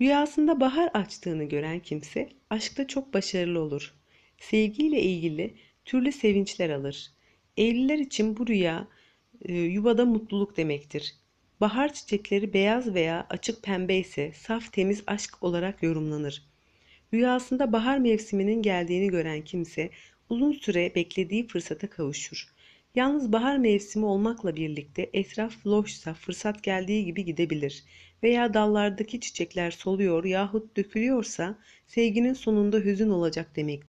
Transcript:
Rüyasında bahar açtığını gören kimse aşkta çok başarılı olur. Sevgiyle ilgili türlü sevinçler alır. Evliler için bu rüya e, yuvada mutluluk demektir. Bahar çiçekleri beyaz veya açık pembe ise saf temiz aşk olarak yorumlanır. Rüyasında bahar mevsiminin geldiğini gören kimse uzun süre beklediği fırsata kavuşur. Yalnız bahar mevsimi olmakla birlikte etraf loşsa fırsat geldiği gibi gidebilir veya dallardaki çiçekler soluyor yahut dökülüyorsa sevginin sonunda hüzün olacak demektir.